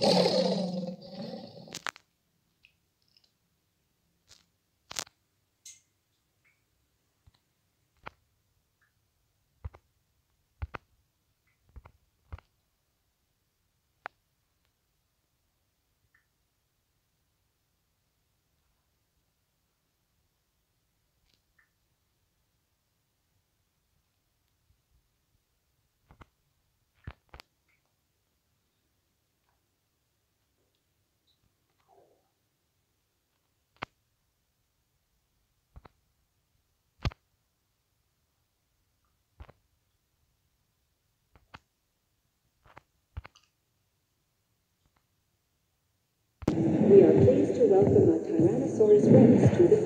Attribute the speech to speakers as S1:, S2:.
S1: We Tyrannosaurus rex to the